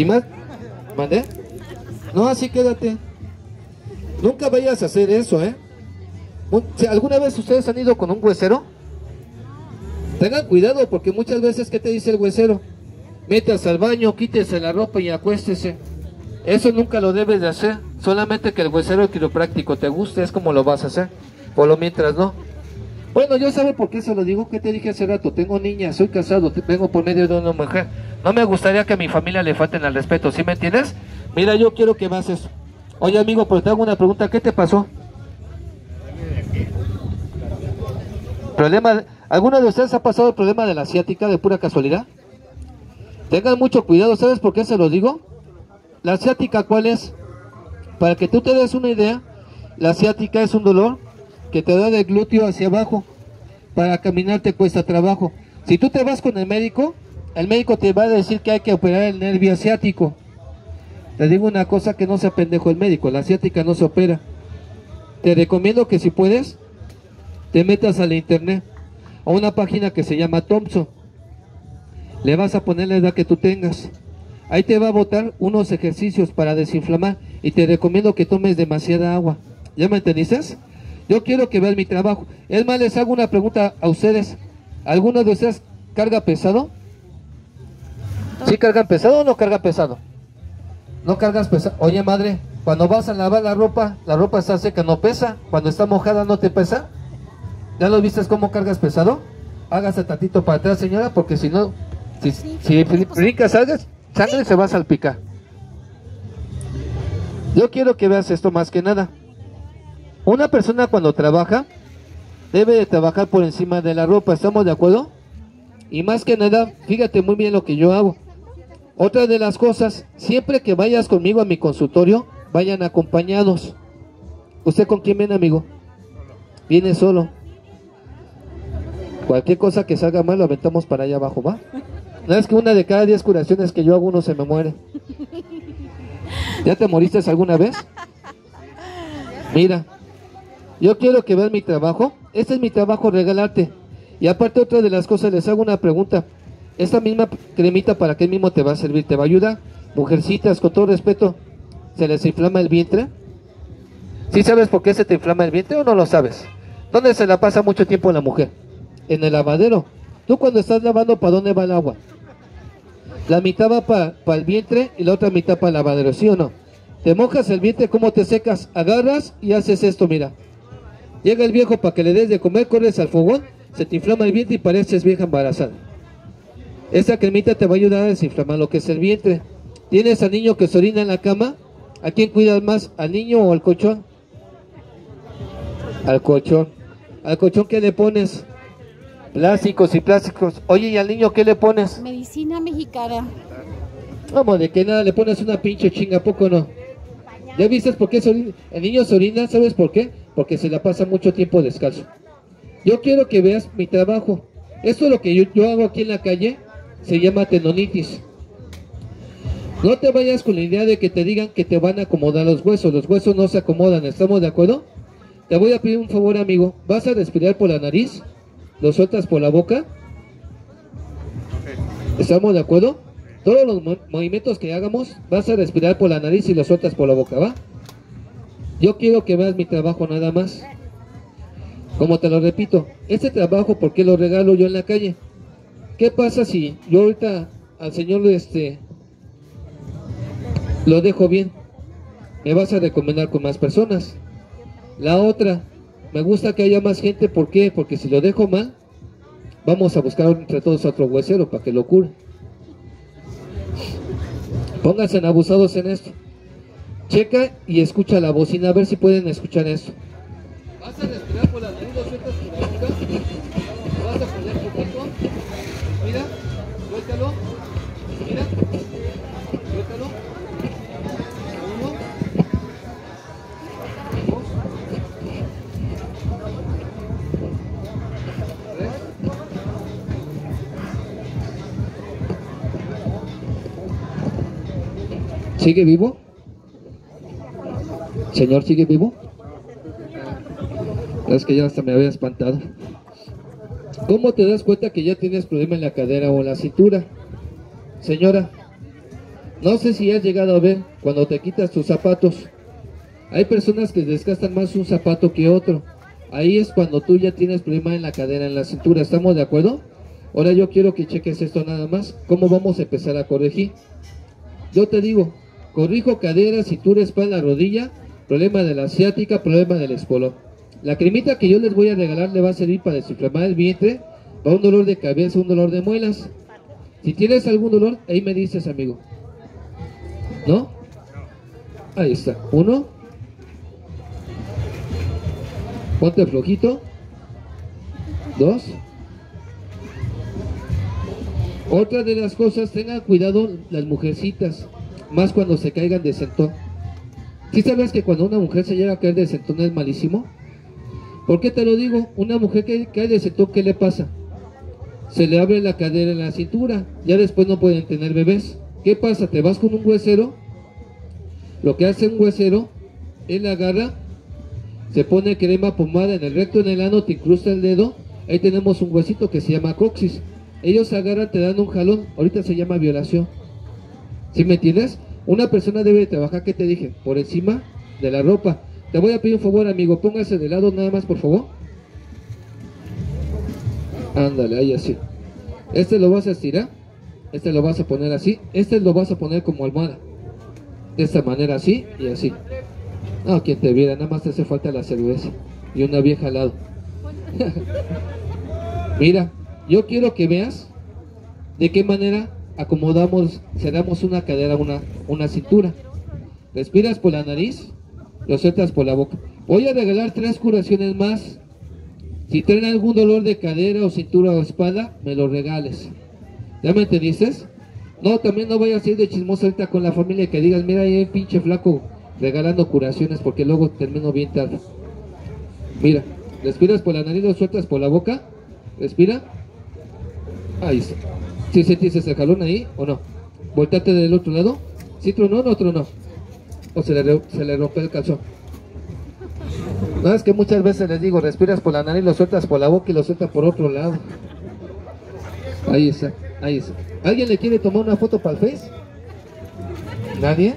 ¿Y más? ¿Mandé? No, así quédate. Nunca vayas a hacer eso, ¿eh? ¿Alguna vez ustedes han ido con un huesero? Tengan cuidado porque muchas veces, ¿qué te dice el huesero? Métase al baño, quítese la ropa y acuéstese. Eso nunca lo debes de hacer. Solamente que el huesero quiropráctico te guste, es como lo vas a hacer. Por lo mientras no. Bueno, yo sabe por qué se lo digo, que te dije hace rato, tengo niña, soy casado, vengo por medio de una mujer. No me gustaría que a mi familia le falten al respeto, ¿sí me entiendes? Mira, yo quiero que más eso. Oye, amigo, pero te hago una pregunta, ¿qué te pasó? Problema, ¿Alguno de ustedes ha pasado el problema de la asiática de pura casualidad? Tengan mucho cuidado, ¿sabes por qué se lo digo? La asiática, ¿cuál es? Para que tú te des una idea, la asiática es un dolor que te da del glúteo hacia abajo. Para caminar te cuesta trabajo. Si tú te vas con el médico, el médico te va a decir que hay que operar el nervio asiático. Te digo una cosa que no se pendejo el médico, la asiática no se opera. Te recomiendo que si puedes, te metas al internet a una página que se llama Thompson. Le vas a poner la edad que tú tengas. Ahí te va a botar unos ejercicios para desinflamar y te recomiendo que tomes demasiada agua. ¿Ya me entendiste? Yo quiero que vean mi trabajo. Es más, les hago una pregunta a ustedes. ¿Alguno de ustedes carga pesado? ¿Sí cargan pesado o no carga pesado? No cargas pesado. Oye, madre, cuando vas a lavar la ropa, la ropa está seca, no pesa. Cuando está mojada, ¿no te pesa? ¿Ya lo viste cómo cargas pesado? Hágase tantito para atrás, señora, porque si no, si, si brincas sangre se va a salpicar. Yo quiero que veas esto más que nada. Una persona cuando trabaja debe de trabajar por encima de la ropa, ¿estamos de acuerdo? Y más que nada, fíjate muy bien lo que yo hago. Otra de las cosas, siempre que vayas conmigo a mi consultorio, vayan acompañados. ¿Usted con quién viene, amigo? Viene solo. Cualquier cosa que salga mal lo aventamos para allá abajo, ¿va? No es que una de cada diez curaciones que yo hago uno se me muere. ¿Ya te moriste alguna vez? Mira, yo quiero que veas mi trabajo. Este es mi trabajo, regalarte. Y aparte otra de las cosas, les hago una pregunta. Esta misma cremita, ¿para qué mismo te va a servir? ¿Te va a ayudar? Mujercitas, con todo respeto, ¿se les inflama el vientre? ¿Sí sabes por qué se te inflama el vientre o no lo sabes? ¿Dónde se la pasa mucho tiempo la mujer? En el lavadero. Tú cuando estás lavando, ¿para dónde va el agua? La mitad va para el vientre y la otra mitad para el lavadero, ¿sí o no? Te mojas el vientre, ¿cómo te secas? Agarras y haces esto, mira. Llega el viejo para que le des de comer, corres al fogón, se te inflama el vientre y pareces vieja embarazada. Esta cremita te va a ayudar a desinflamar lo que es el vientre. ¿Tienes al niño que se orina en la cama? ¿A quién cuidas más? ¿Al niño o al colchón? Al colchón. ¿Al colchón qué le pones? Plásticos y plásticos. Oye, ¿y al niño qué le pones? Medicina mexicana. Vamos, de que nada, le pones una pinche chinga, ¿poco no? ¿Ya viste por qué el niño se orina? ¿Sabes por qué? Porque se la pasa mucho tiempo descalzo. Yo quiero que veas mi trabajo. Esto es lo que yo, yo hago aquí en la calle. Se llama tenonitis. No te vayas con la idea de que te digan que te van a acomodar los huesos. Los huesos no se acomodan, ¿estamos de acuerdo? Te voy a pedir un favor, amigo. ¿Vas a respirar por la nariz? ¿Lo sueltas por la boca? ¿Estamos de acuerdo? Todos los movimientos que hagamos, vas a respirar por la nariz y lo sueltas por la boca, ¿va? Yo quiero que veas mi trabajo nada más. Como te lo repito, este trabajo, ¿por qué lo regalo yo en la calle? ¿Qué pasa si yo ahorita al Señor este, lo dejo bien? Me vas a recomendar con más personas. La otra, me gusta que haya más gente, ¿por qué? Porque si lo dejo mal, vamos a buscar entre todos otro huesero para que lo cure. Pónganse abusados en esto. Checa y escucha la bocina, a ver si pueden escuchar eso. ¿Sigue vivo? Señor, ¿sigue vivo? Es que ya hasta me había espantado. ¿Cómo te das cuenta que ya tienes problema en la cadera o en la cintura? Señora, No sé si has llegado a ver cuando te quitas tus zapatos. Hay personas que desgastan más un zapato que otro. Ahí es cuando tú ya tienes problema en la cadera, en la cintura. ¿Estamos de acuerdo? Ahora yo quiero que cheques esto nada más. ¿Cómo vamos a empezar a corregir? Yo te digo, corrijo cadera, cintura, espalda, rodilla, problema de la asiática, problema del espolón. La cremita que yo les voy a regalar le va a servir para desinflamar el vientre, para un dolor de cabeza, un dolor de muelas. Si tienes algún dolor, ahí me dices, amigo. ¿No? Ahí está. Uno. Ponte flojito. Dos. Otra de las cosas, tengan cuidado las mujercitas, más cuando se caigan de sentón. ¿Sí sabes que cuando una mujer se llega a caer de sentón es malísimo? ¿Por qué te lo digo? Una mujer que cae de sentón, ¿qué le pasa? Se le abre la cadera en la cintura, ya después no pueden tener bebés. ¿Qué pasa? Te vas con un huesero, lo que hace un huesero, él agarra, se pone crema pomada en el recto, en el ano, te incrusta el dedo, ahí tenemos un huesito que se llama coxis. Ellos agarran, te dan un jalón, ahorita se llama violación. ¿Sí me entiendes? Una persona debe trabajar, ¿qué te dije? Por encima de la ropa. Te voy a pedir un favor, amigo, póngase de lado nada más, por favor. Ándale, ahí así. Este lo vas a estirar, este lo vas a poner así, este lo vas a poner como almohada. De esta manera así y así. No, quien te viera, nada más te hace falta la cerveza y una vieja al lado. Mira, yo quiero que veas de qué manera acomodamos, cerramos una cadera, una, una cintura. Respiras por la nariz, lo sueltas por la boca. Voy a regalar tres curaciones más. Si tienen algún dolor de cadera o cintura o espalda, me lo regales. ¿Ya me entendiste? No, también no voy a ser de chismoso ahorita con la familia que digas, mira, ahí hay pinche flaco regalando curaciones porque luego termino bien tarde. Mira, respiras por la nariz, lo sueltas por la boca. Respira. Ahí está. ¿Sí sentiste ese jalón ahí o no? Voltate del otro lado. ¿Sí tronó o no no? ¿O se le, se le rompe el calzón? No, es que muchas veces les digo, respiras por la nariz, lo sueltas por la boca y lo sueltas por otro lado. Ahí está, ahí está. ¿Alguien le quiere tomar una foto para el Face? ¿Nadie?